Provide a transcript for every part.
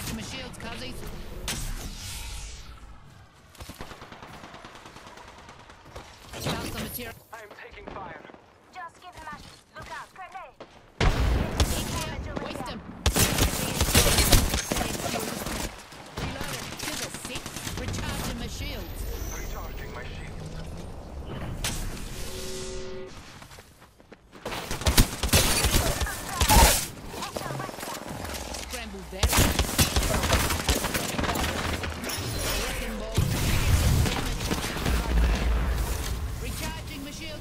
Back to my shields, cuzzies. I am taking fire. Just give him a look out, grenade. Waste him.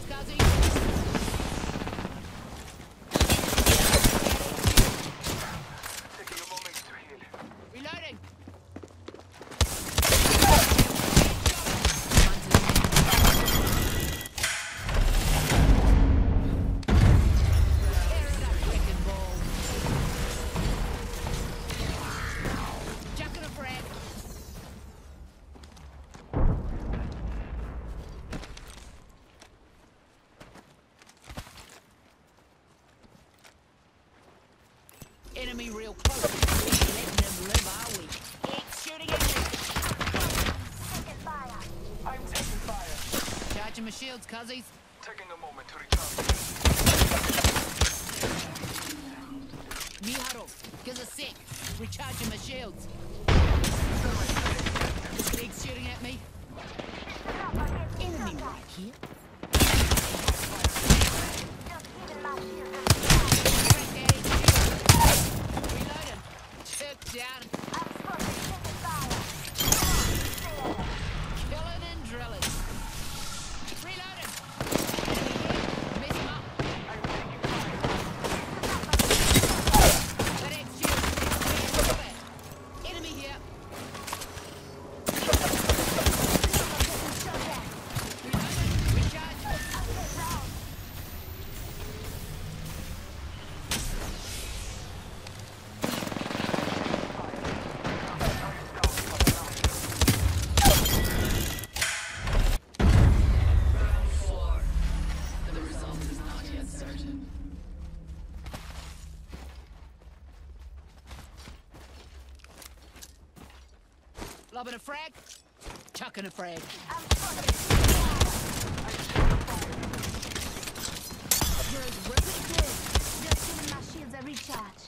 Recharging Enemy real close. Letting them live, are we? It's shooting at. Taking fire. I'm taking fire. Charging my shields, cuzzies. Taking a moment to recharge. Miharu, give us a sec. Recharging my shields. Big shooting at me. Enemy right here. Lobbing a frag, chucking a frag. You're as worth it good. Just giving my shields a recharge.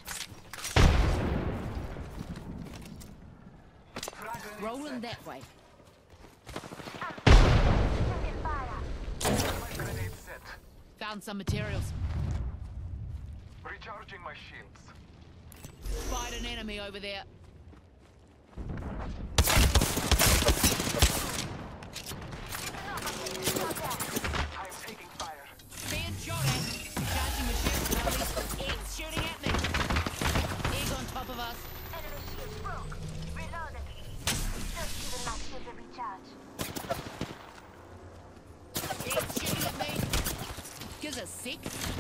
Rolling that way. Taking fire. My grenade set. Found some materials. Recharging my shields. Spied an enemy over there. Gives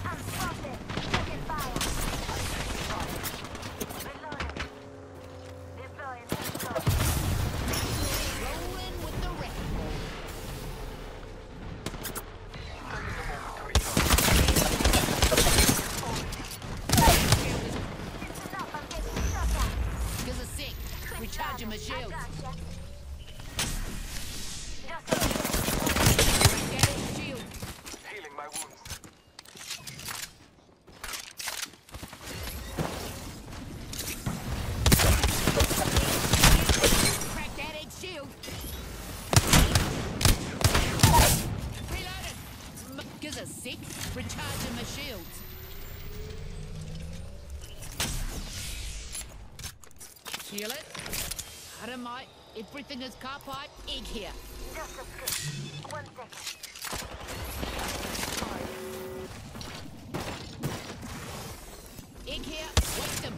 Recharging my shields. Heal it. Dynamite. Everything is car pipe. Egg here. Just a. One second. Egg here. Waste them.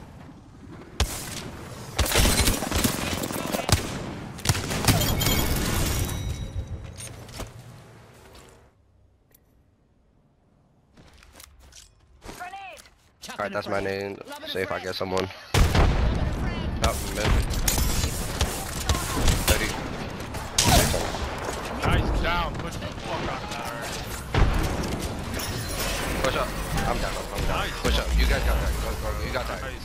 Grenade! Alright, that's my name. See if I get someone. Frag. Up mid. 30. Nice down. Push the fuck out there. Push up. I'm down. I'm down. Nice. Push up. You guys got that. Go, go. You got that. Nice.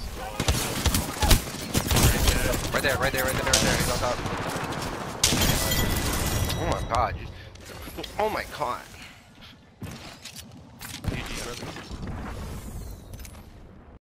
Right there, right there, right there, right there. He's on top. Oh my god. Oh my god. rib.